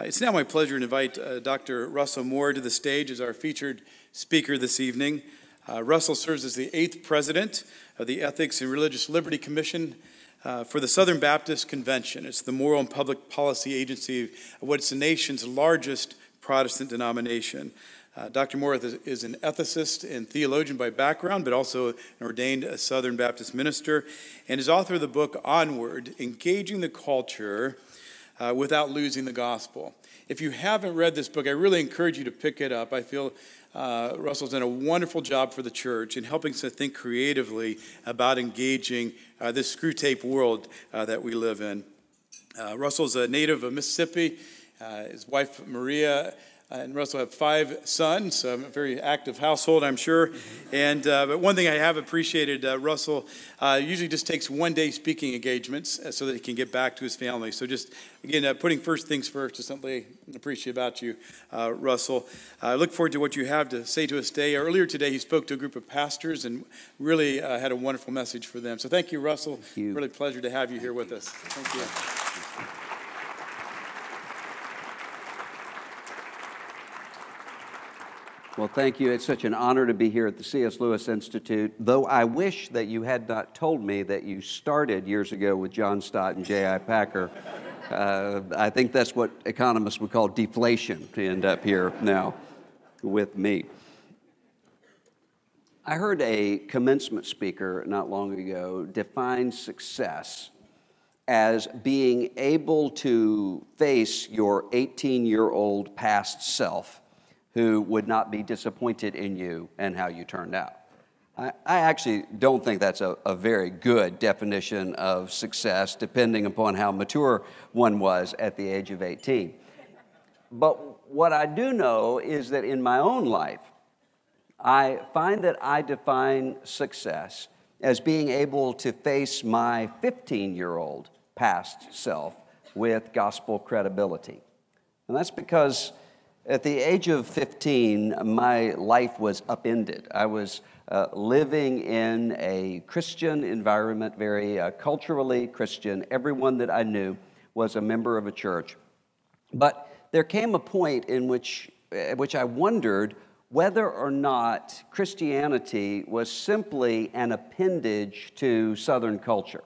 Uh, it's now my pleasure to invite uh, Dr. Russell Moore to the stage as our featured speaker this evening. Uh, Russell serves as the eighth president of the Ethics and Religious Liberty Commission uh, for the Southern Baptist Convention. It's the moral and public policy agency of what's the nation's largest Protestant denomination. Uh, Dr. Moore is an ethicist and theologian by background, but also an ordained Southern Baptist minister, and is author of the book Onward Engaging the Culture uh, Without Losing the Gospel. If you haven't read this book, I really encourage you to pick it up. I feel uh, Russell's done a wonderful job for the church in helping us to think creatively about engaging uh, this Screwtape world uh, that we live in. Uh, Russell's a native of Mississippi. Uh, his wife, Maria, and Russell have five sons, so a very active household, I'm sure. And uh, but one thing I have appreciated, uh, Russell uh, usually just takes one day speaking engagements uh, so that he can get back to his family. So just again, uh, putting first things first is something I appreciate about you, Russell. I look forward to what you have to say to us today. Earlier today, he spoke to a group of pastors and really had a wonderful message for them. So thank you, Russell. Thank you. Really pleasure to have you here with us. Thank you. Well, thank you. It's such an honor to be here at the C.S. Lewis Institute, though I wish that you had not told me that you started years ago with John Stott and J.I. Packer. Uh, I think that's what economists would call deflation to end up here now with me. I heard a commencement speaker not long ago define success as being able to face your 18 year old past self who would not be disappointed in you and how you turned out. I, I actually don't think that's a, a very good definition of success, depending upon how mature one was at the age of 18. But what I do know is that in my own life, I find that I define success as being able to face my 15 year old past self with gospel credibility. And that's because at the age of 15, my life was upended. I was uh, living in a Christian environment, very uh, culturally Christian. Everyone that I knew was a member of a church. But there came a point in which, at which I wondered whether or not Christianity was simply an appendage to Southern culture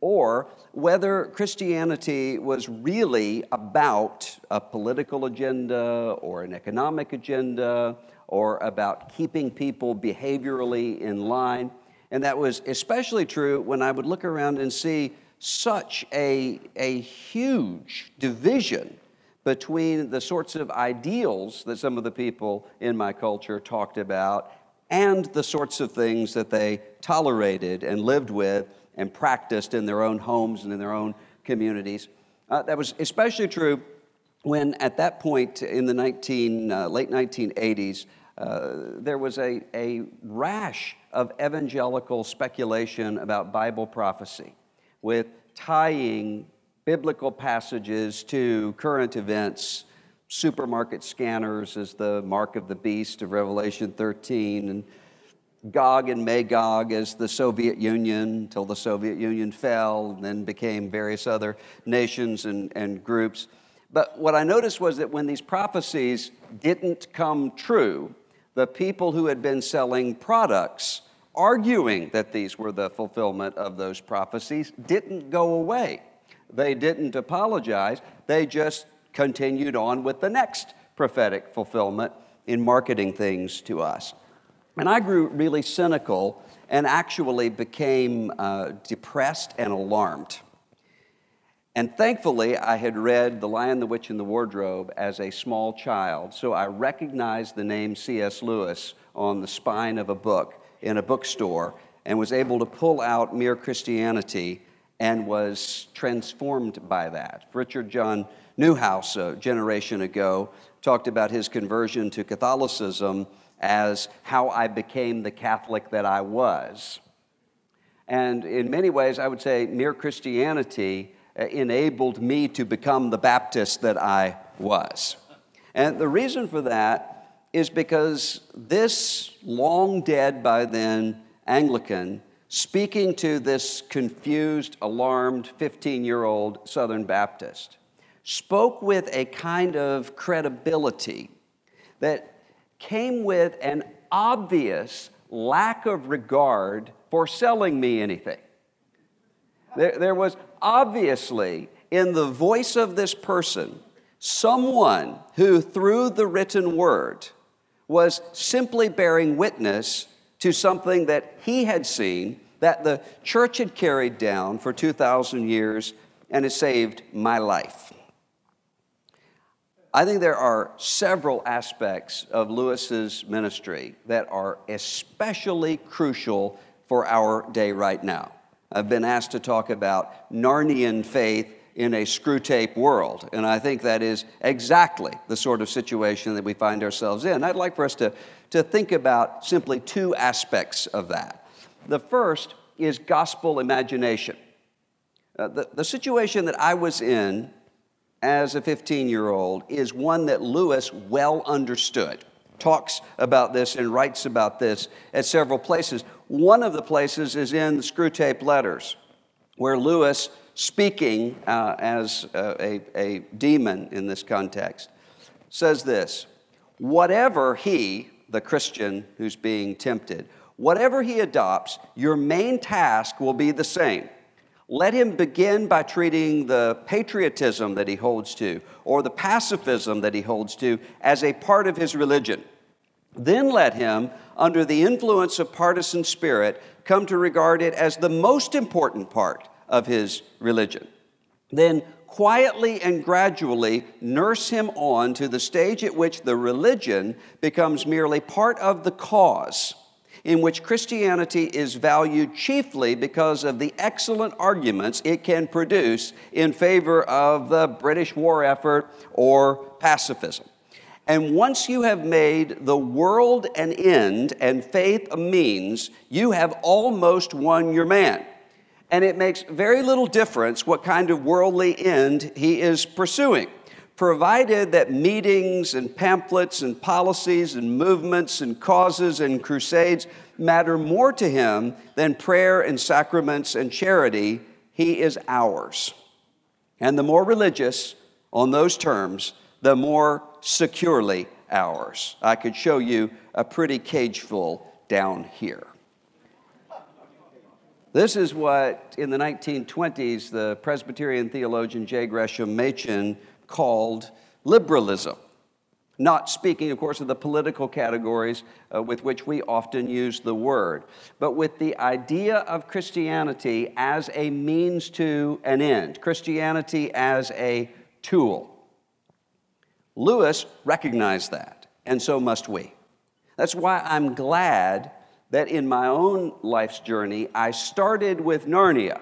or whether Christianity was really about a political agenda or an economic agenda or about keeping people behaviorally in line. And that was especially true when I would look around and see such a, a huge division between the sorts of ideals that some of the people in my culture talked about and the sorts of things that they tolerated and lived with and practiced in their own homes and in their own communities. Uh, that was especially true when, at that point in the 19, uh, late 1980s, uh, there was a, a rash of evangelical speculation about Bible prophecy, with tying biblical passages to current events. Supermarket scanners as the mark of the beast of Revelation 13, and Gog and Magog as the Soviet Union until the Soviet Union fell and then became various other nations and, and groups. But what I noticed was that when these prophecies didn't come true, the people who had been selling products arguing that these were the fulfillment of those prophecies didn't go away. They didn't apologize, they just continued on with the next prophetic fulfillment in marketing things to us. And I grew really cynical and actually became uh, depressed and alarmed. And thankfully, I had read The Lion, the Witch, and the Wardrobe as a small child, so I recognized the name C.S. Lewis on the spine of a book in a bookstore and was able to pull out Mere Christianity and was transformed by that. Richard John Neuhaus, a generation ago, talked about his conversion to Catholicism as how I became the Catholic that I was. And in many ways, I would say mere Christianity uh, enabled me to become the Baptist that I was. And the reason for that is because this long dead by then Anglican, speaking to this confused, alarmed 15 year old Southern Baptist, spoke with a kind of credibility that came with an obvious lack of regard for selling me anything. There, there was obviously in the voice of this person someone who, through the written word, was simply bearing witness to something that he had seen, that the church had carried down for 2,000 years, and it saved my life. I think there are several aspects of Lewis's ministry that are especially crucial for our day right now. I've been asked to talk about Narnian faith in a Screwtape world, and I think that is exactly the sort of situation that we find ourselves in. I'd like for us to, to think about simply two aspects of that. The first is gospel imagination. Uh, the, the situation that I was in as a 15 year old is one that Lewis well understood. Talks about this and writes about this at several places. One of the places is in the Screwtape Letters, where Lewis, speaking uh, as a, a demon in this context, says this Whatever he, the Christian who's being tempted, whatever he adopts, your main task will be the same let him begin by treating the patriotism that he holds to or the pacifism that he holds to as a part of his religion. Then let him, under the influence of partisan spirit, come to regard it as the most important part of his religion. Then quietly and gradually nurse him on to the stage at which the religion becomes merely part of the cause in which Christianity is valued chiefly because of the excellent arguments it can produce in favor of the British war effort or pacifism. And once you have made the world an end and faith a means, you have almost won your man. And it makes very little difference what kind of worldly end he is pursuing provided that meetings and pamphlets and policies and movements and causes and crusades matter more to him than prayer and sacraments and charity, he is ours. And the more religious on those terms, the more securely ours. I could show you a pretty cageful down here. This is what, in the 1920s, the Presbyterian theologian J. Gresham Machen called liberalism. Not speaking, of course, of the political categories uh, with which we often use the word, but with the idea of Christianity as a means to an end, Christianity as a tool. Lewis recognized that, and so must we. That's why I'm glad that in my own life's journey, I started with Narnia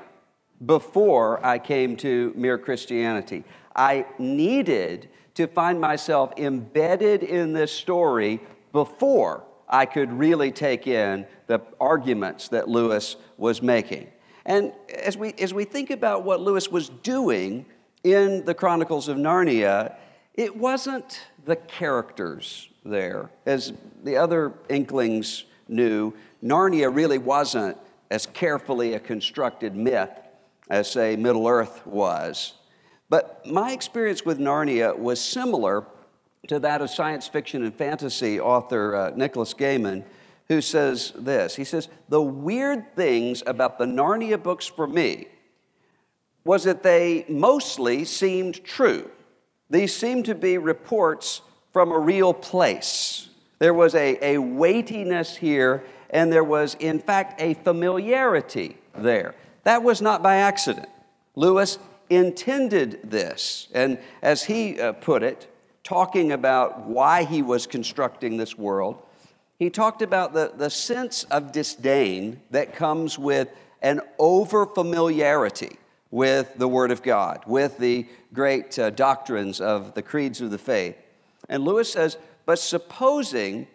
before I came to mere Christianity. I needed to find myself embedded in this story before I could really take in the arguments that Lewis was making. And as we, as we think about what Lewis was doing in the Chronicles of Narnia, it wasn't the characters there. As the other Inklings knew, Narnia really wasn't as carefully a constructed myth as, say, Middle Earth was. But my experience with Narnia was similar to that of science fiction and fantasy author uh, Nicholas Gaiman, who says this. He says, The weird things about the Narnia books for me was that they mostly seemed true. These seemed to be reports from a real place. There was a, a weightiness here, and there was, in fact, a familiarity there. That was not by accident. Lewis intended this. And as he uh, put it, talking about why he was constructing this world, he talked about the, the sense of disdain that comes with an over familiarity with the Word of God, with the great uh, doctrines of the creeds of the faith. And Lewis says, but supposing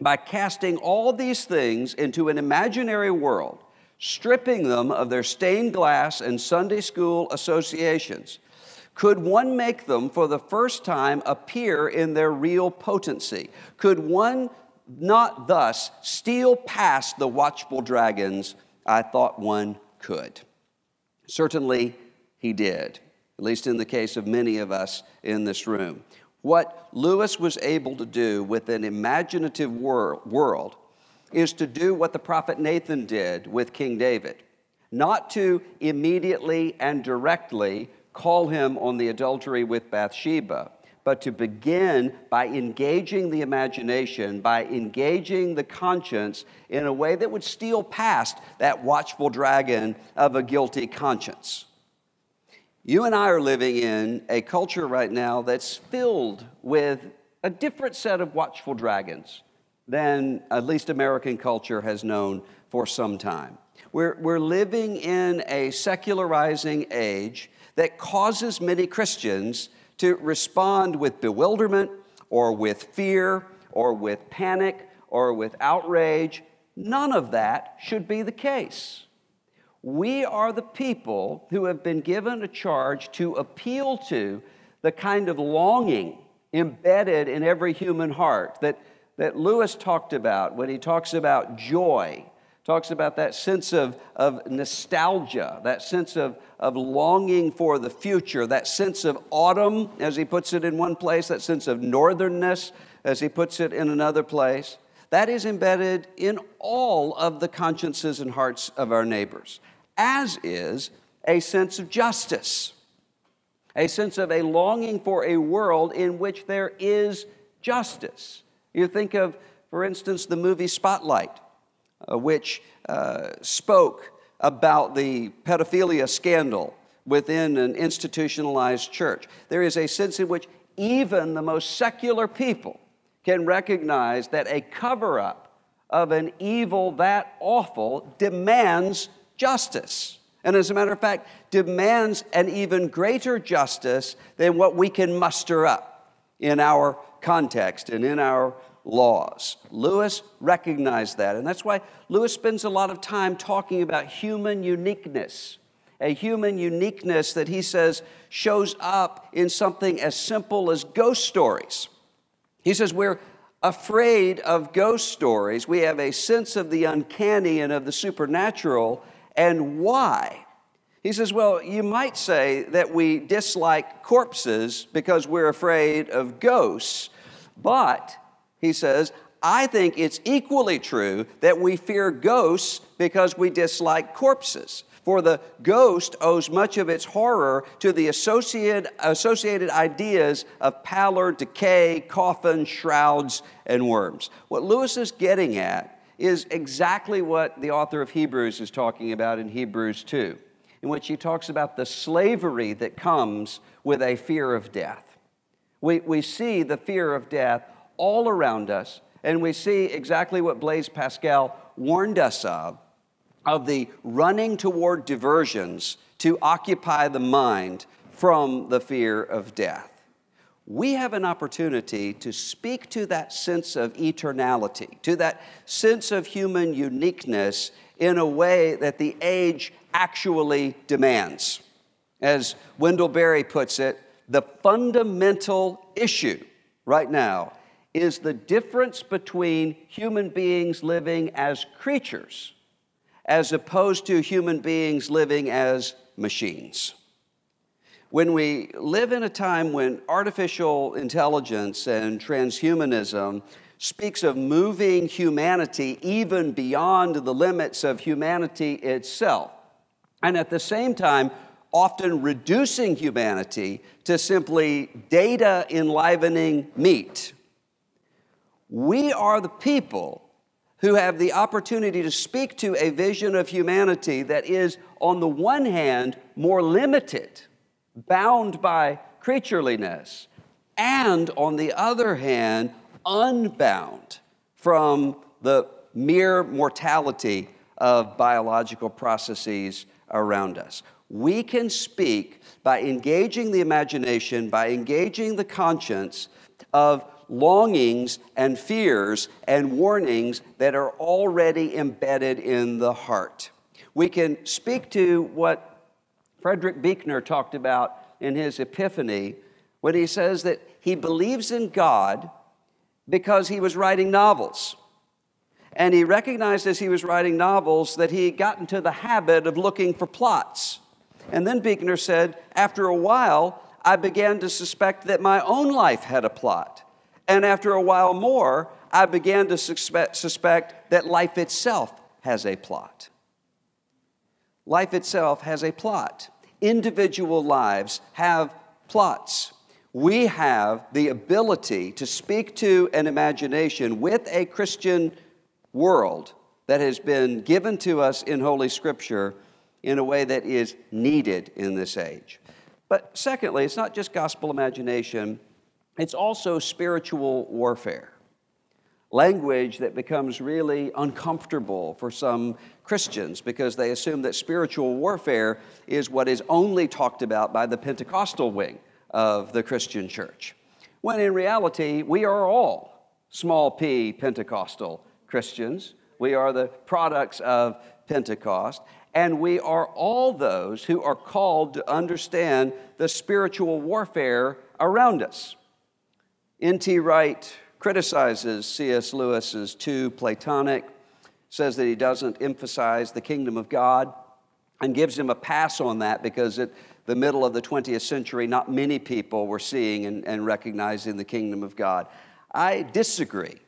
by casting all these things into an imaginary world, stripping them of their stained glass and Sunday school associations, could one make them for the first time appear in their real potency? Could one not thus steal past the watchful dragons? I thought one could. Certainly he did. at least in the case of many of us in this room. What Lewis was able to do with an imaginative world is to do what the prophet Nathan did with King David, not to immediately and directly call him on the adultery with Bathsheba, but to begin by engaging the imagination, by engaging the conscience in a way that would steal past that watchful dragon of a guilty conscience. You and I are living in a culture right now that's filled with a different set of watchful dragons than at least American culture has known for some time. We're, we're living in a secularizing age that causes many Christians to respond with bewilderment or with fear or with panic or with outrage. None of that should be the case. We are the people who have been given a charge to appeal to the kind of longing embedded in every human heart that, that Lewis talked about when he talks about joy, talks about that sense of, of nostalgia, that sense of, of longing for the future, that sense of autumn, as he puts it in one place, that sense of northernness, as he puts it in another place. That is embedded in all of the consciences and hearts of our neighbors as is a sense of justice, a sense of a longing for a world in which there is justice. You think of, for instance, the movie Spotlight, uh, which uh, spoke about the pedophilia scandal within an institutionalized church. There is a sense in which even the most secular people can recognize that a cover up of an evil that awful demands justice. And as a matter of fact, demands an even greater justice than what we can muster up in our context and in our laws. Lewis recognized that, and that's why Lewis spends a lot of time talking about human uniqueness. A human uniqueness that he says shows up in something as simple as ghost stories. He says we're afraid of ghost stories. We have a sense of the uncanny and of the supernatural and why? He says, Well, you might say that we dislike corpses because we're afraid of ghosts, but, he says, I think it's equally true that we fear ghosts because we dislike corpses. For the ghost owes much of its horror to the associated, associated ideas of pallor, decay, coffin, shrouds, and worms. What Lewis is getting at is exactly what the author of Hebrews is talking about in Hebrews 2, in which he talks about the slavery that comes with a fear of death. We, we see the fear of death all around us, and we see exactly what Blaise Pascal warned us of of the running toward diversions to occupy the mind from the fear of death we have an opportunity to speak to that sense of eternality, to that sense of human uniqueness in a way that the age actually demands. As Wendell Berry puts it, the fundamental issue right now is the difference between human beings living as creatures as opposed to human beings living as machines when we live in a time when artificial intelligence and transhumanism speaks of moving humanity even beyond the limits of humanity itself, and at the same time, often reducing humanity to simply data enlivening meat. We are the people who have the opportunity to speak to a vision of humanity that is, on the one hand, more limited bound by creatureliness, and on the other hand, unbound from the mere mortality of biological processes around us. We can speak by engaging the imagination, by engaging the conscience of longings and fears and warnings that are already embedded in the heart. We can speak to what Frederick Buechner talked about in his Epiphany when he says that he believes in God because he was writing novels. And he recognized as he was writing novels that he got into the habit of looking for plots. And then Buechner said, After a while, I began to suspect that my own life had a plot. And after a while more, I began to suspect that life itself has a plot. Life itself has a plot. Individual lives have plots. We have the ability to speak to an imagination with a Christian world that has been given to us in Holy Scripture in a way that is needed in this age. But secondly, it's not just gospel imagination, it's also spiritual warfare. Language that becomes really uncomfortable for some Christians because they assume that spiritual warfare is what is only talked about by the Pentecostal wing of the Christian church. When in reality, we are all small p Pentecostal Christians. We are the products of Pentecost, and we are all those who are called to understand the spiritual warfare around us. N.T. Wright criticizes C.S. Lewis's too Platonic, says that he doesn't emphasize the kingdom of God, and gives him a pass on that because at the middle of the 20th century, not many people were seeing and, and recognizing the kingdom of God. I disagree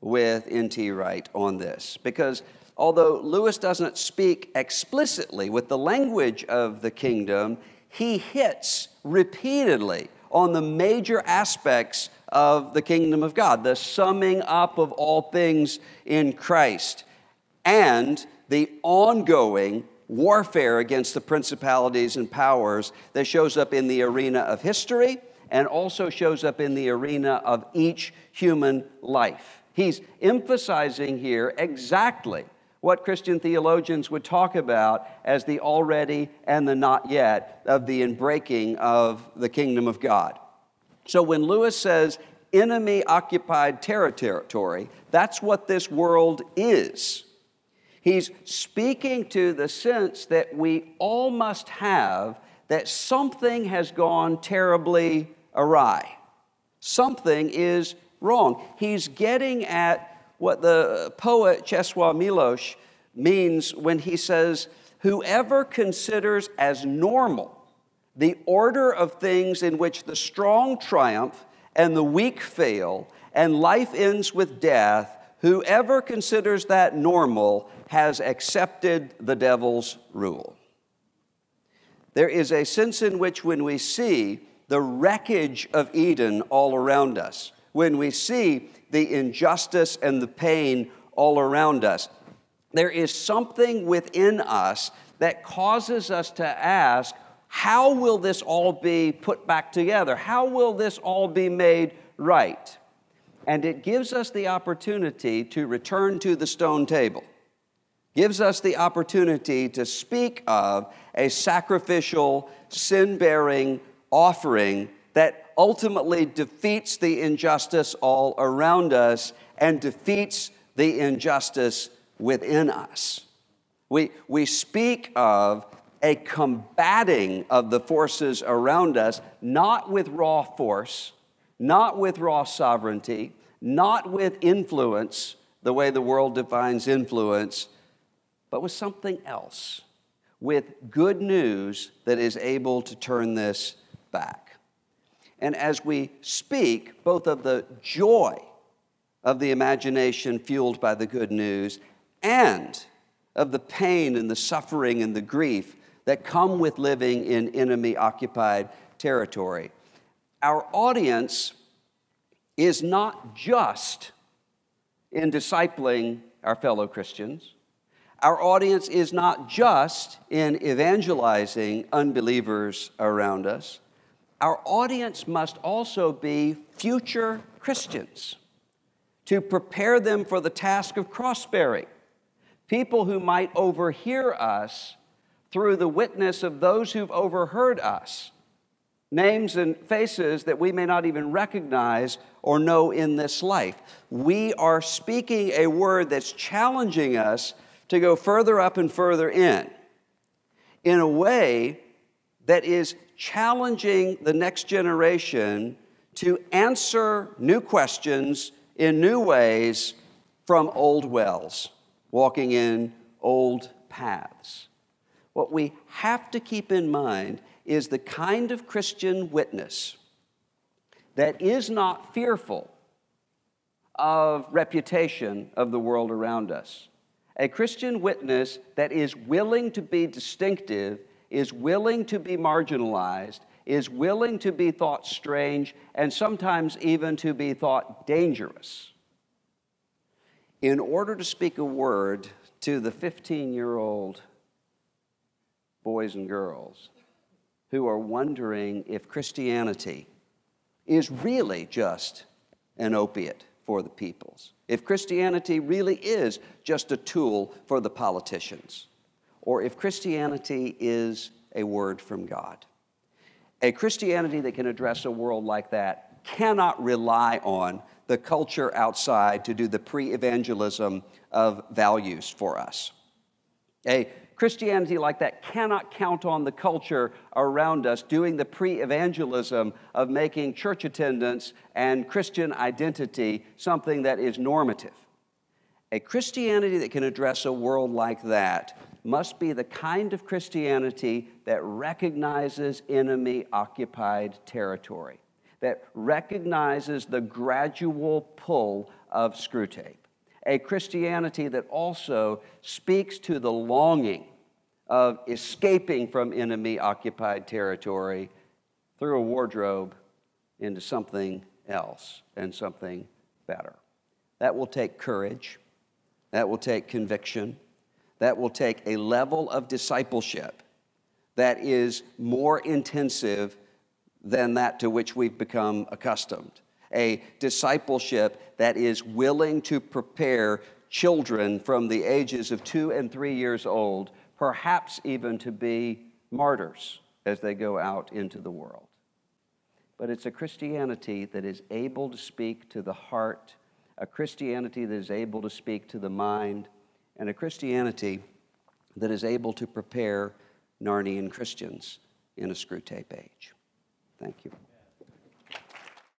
with N.T. Wright on this because although Lewis doesn't speak explicitly with the language of the kingdom, he hits repeatedly on the major aspects of the kingdom of God, the summing up of all things in Christ, and the ongoing warfare against the principalities and powers that shows up in the arena of history and also shows up in the arena of each human life. He's emphasizing here exactly what Christian theologians would talk about as the already and the not yet of the inbreaking of the kingdom of God. So when Lewis says enemy occupied territory, that's what this world is. He's speaking to the sense that we all must have that something has gone terribly awry. Something is wrong. He's getting at what the poet Czesław Miłosz means when he says, Whoever considers as normal the order of things in which the strong triumph and the weak fail, and life ends with death, whoever considers that normal has accepted the devil's rule. There is a sense in which, when we see the wreckage of Eden all around us, when we see the injustice and the pain all around us. There is something within us that causes us to ask, how will this all be put back together? How will this all be made right? And it gives us the opportunity to return to the stone table, gives us the opportunity to speak of a sacrificial, sin bearing offering that ultimately defeats the injustice all around us and defeats the injustice within us. We, we speak of a combating of the forces around us, not with raw force, not with raw sovereignty, not with influence, the way the world defines influence, but with something else, with good news that is able to turn this back and as we speak both of the joy of the imagination fueled by the good news and of the pain and the suffering and the grief that come with living in enemy occupied territory. Our audience is not just in discipling our fellow Christians. Our audience is not just in evangelizing unbelievers around us our audience must also be future Christians to prepare them for the task of cross bearing. People who might overhear us through the witness of those who've overheard us. Names and faces that we may not even recognize or know in this life. We are speaking a word that's challenging us to go further up and further in, in a way that is challenging the next generation to answer new questions in new ways from old wells, walking in old paths. what we have to keep in mind is the kind of Christian witness that is not fearful of reputation of the world around us. A Christian witness that is willing to be distinctive, is willing to be marginalized, is willing to be thought strange, and sometimes even to be thought dangerous. In order to speak a word to the 15 year old boys and girls who are wondering if Christianity is really just an opiate for the peoples, if Christianity really is just a tool for the politicians, or if Christianity is a word from God. A Christianity that can address a world like that cannot rely on the culture outside to do the pre evangelism of values for us. A Christianity like that cannot count on the culture around us doing the pre evangelism of making church attendance and Christian identity something that is normative. A Christianity that can address a world like that must be the kind of Christianity that recognizes enemy occupied territory, that recognizes the gradual pull of Screwtape a Christianity that also speaks to the longing of escaping from enemy occupied territory through a wardrobe into something else and something better. That will take courage, that will take conviction, that will take a level of discipleship that is more intensive than that to which we've become accustomed a discipleship that is willing to prepare children from the ages of two and three years old, perhaps even to be martyrs as they go out into the world. But it's a Christianity that is able to speak to the heart, a Christianity that is able to speak to the mind, and a Christianity that is able to prepare Narnian Christians in a Screwtape age. Thank you.